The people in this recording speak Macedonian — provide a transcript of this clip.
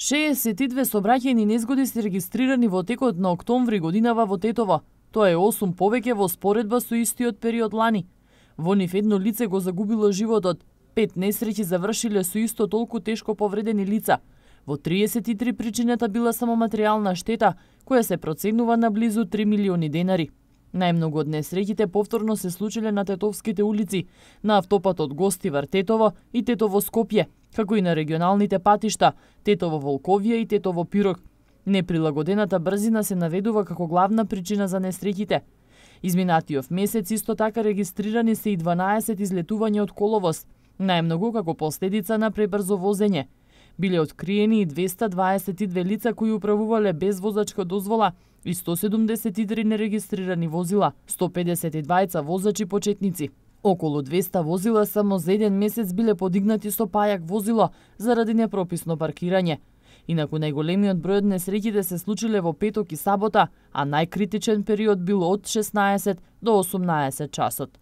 62 собраќајни незгоди се регистрирани во текот на октомври годинава во Тетово. Тоа е 8 повеќе во споредба со истиот период лани. Во нив едно лице го загубило животот, пет несреќи завршиле со исто толку тешко повредени лица. Во 33 причината била само материјална штета, која се проценува на близу 3 милиони денари. Најмногу од несреќите повторно се случиле на Тетовските улици, на автопатот Гостивар Тетово и Тетово Скопје, како и на регионалните патишта Тетово Волковија и Тетово Пирог. Неприлагодената брзина се наведува како главна причина за несреќите. Изминатиот месец исто така регистрирани се и 12 излетувања од коловоз, најмногу како последица на пребрзо возење. Биле откриени и 222 лица кои управувале без возачка дозвола и 173 нерегистрирани возила, 152 возачи почетници. Околу 200 возила само за еден месец биле подигнати со пајак возило заради непрописно паркирање. Инаку најголемиот број од несреќите се случиле во петок и сабота, а најкритичен период бил од 16 до 18 часот.